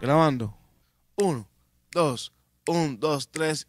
Grabando. Uno, dos, un, dos, tres.